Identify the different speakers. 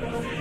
Speaker 1: we